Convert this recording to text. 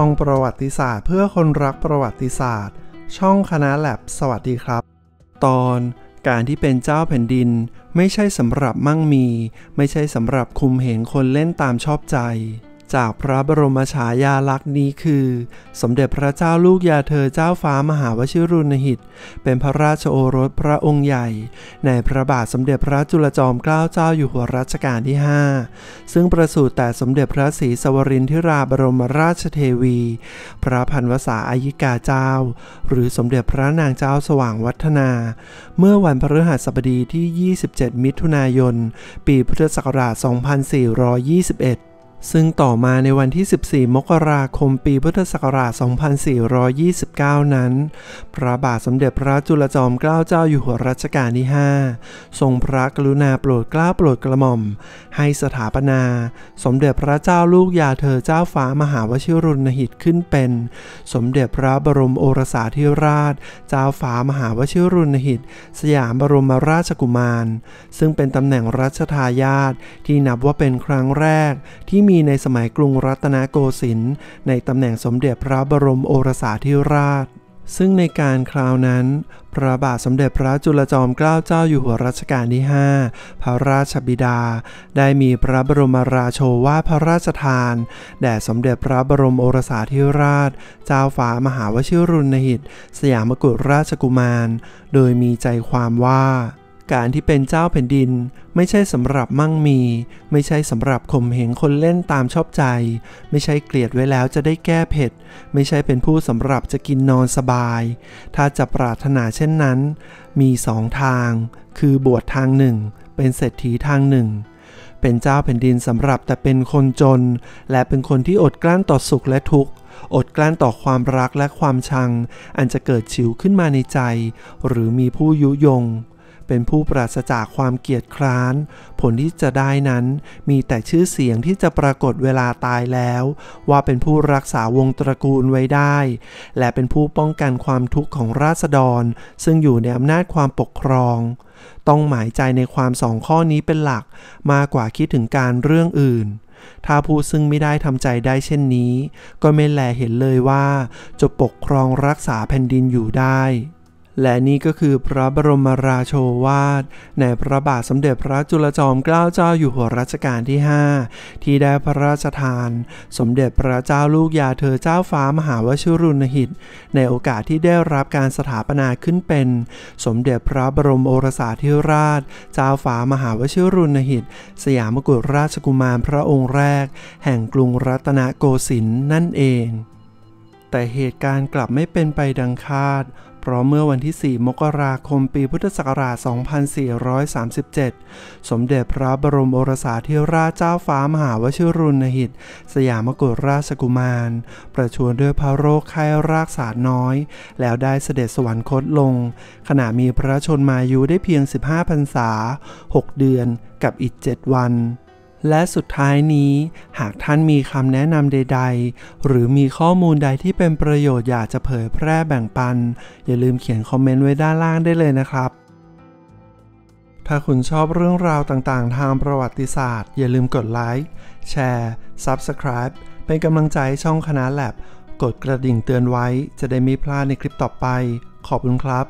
ช่องประวัติศาสตร์ เพื่อคนรักประวัติศาสตร์ ช่องคณะแลบสวัสดีครับ ตอนการที่เป็นเจ้าแผ่นดิน ไม่ใช่สำหรับมั่งมี ไม่ใช่สำหรับคุมเหงคนเล่นตามชอบใจ จากพระบรมฉายาลักษณ์นี้คือ สมเด็จพระเจ้าลูกยาเธอเจ้าฟ้ามหาวชิรุณหิต เป็นพระราชโอรสพระองค์ใหญ่ ในพระบาทสมเด็จพระจุลจอมเกล้าเจ้าอยู่หัวรัชกาลที่ 5 ซึ่งประสูติแต่สมเด็จพระศรีสวรินทิราบรมราชเทวี พระพันวษาอายิกาเจ้า หรือสมเด็จพระนางเจ้าสว่างวัฒนา เมื่อวันพฤหัสบดีที่ 27 มิถุนายน ปีพุทธศักราช 2421 ซึ่งต่อมาในวันที่ 14 มกราคมปีพุทธศักราช 2429 นั้น พระบาทสมเด็จพระจุลจอมเกล้าเจ้าอยู่หัวรัชกาลที่ 5 ทรงพระกรุณาโปรดเกล้าโปรดกระหม่อม ให้สถาปนา สมเด็จพระเจ้าลูกยาเธอเจ้าฟ้ามหาวชิรุณหิตขึ้นเป็น สมเด็จพระบรมโอรสาธิราช เจ้าฟ้ามหาวชิรุณหิต สยามบรมราชกุมาร ซึ่งเป็นตำแหน่งรัชทายาทที่นับว่าเป็นครั้งแรกที่มีในสมัยกรุงรัตนโกสินทร์ในตำแหน่งสมเด็จพระบรมโอรสาธิราช ซึ่งในการคราวนั้น พระบาทสมเด็จพระจุลจอมเกล้าเจ้าอยู่หัวรัชกาลที่ 5 พระราชบิดา ได้มีพระบรมราโชวาทพระราชทาน แด่สมเด็จพระบรมโอรสาธิราช เจ้าฟ้ามหาวชิรุณหิต สยามกุฎราชกุมาร โดยมีใจความว่า การที่เป็นเจ้าแผ่นดิน ไม่ใช่สำหรับมั่งมี ไม่ใช่สำหรับข่มเหงคนเล่นตามชอบใจ ไม่ใช่เกลียดไว้แล้วจะได้แก้เผ็ด ไม่ใช่เป็นผู้สำหรับจะกินนอนสบาย ถ้าจะปรารถนาเช่นนั้น มีสองทาง คือบวชทางหนึ่ง เป็นเศรษฐีทางหนึ่งเป็นเจ้าแผ่นดินสำหรับแต่เป็นคนจน และเป็นคนที่อดกลั้นต่อสุขและทุกข์ อดกลั้นต่อความรักและความชัง อันจะเกิดฉิวขึ้นมาในใจ หรือมีผู้ยุยง เป็นผู้ปราศจากความเกียจคร้าน ผลที่จะได้นั้นมีแต่ชื่อเสียงที่จะปรากฏเวลาตายแล้ว ว่าเป็นผู้รักษาวงตระกูลไว้ได้ และเป็นผู้ป้องกันความทุกข์ของราษฎร ซึ่งอยู่ในอำนาจความปกครอง ต้องหมายใจในความสองข้อนี้เป็นหลัก มากกว่าคิดถึงการเรื่องอื่นถ้าผู้ซึ่งไม่ได้ทำใจได้เช่นนี้ ก็ไม่แลเห็นเลยว่า จะปกครองรักษาแผ่นดินอยู่ได้ และนี่ก็คือพระบรมราโชวาท ในพระบาทสมเด็จพระจุลจอมเกล้าเจ้าอยู่หัวรัชกาลที่ 5 ที่ได้พระราชทาน สมเด็จพระเจ้าลูกยาเธอเจ้าฟ้ามหาวชิรุณหิต ในโอกาสที่ได้รับการสถาปนาขึ้นเป็น สมเด็จพระบรมโอรสาธิราช เจ้าฟ้ามหาวชิรุณหิต สยามกุฎราชกุมารพระองค์แรก แห่งกรุงรัตนโกสินทร์นั่นเองแต่เหตุการณ์กลับไม่เป็นไปดังคาด เพราะเมื่อวันที่ 4 มกราคมปีพุทธศักราช 2437 สมเด็จพระบรมโอรสาธิราชเจ้าฟ้ามหาวชิรุณหิต สยามกุฎราชกุมาร ประชวรด้วยพระโรคไข้รากสาน้อย แล้วได้เสด็จสวรรคตลง ขณะมีพระชนมายุได้เพียง 15พรรษา 6 เดือนกับอีก 7 วัน และสุดท้ายนี้ หากท่านมีคำแนะนำใด ๆ หรือมีข้อมูลใดที่เป็นประโยชน์อยากจะเผยแพร่แบ่งปัน อย่าลืมเขียนคอมเมนต์ไว้ด้านล่างได้เลยนะครับ ถ้าคุณชอบเรื่องราวต่างๆ ทางประวัติศาสตร์ อย่าลืมกดไลค์แชร์ Subscribe เป็นกำลังใจช่องคณะแลบกดกระดิ่งเตือนไว้จะได้ไม่พลาดในคลิปต่อไป ขอบคุณครับ